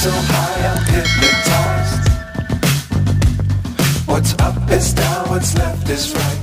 so high I'm hypnotized. What's up is down, what's left is right.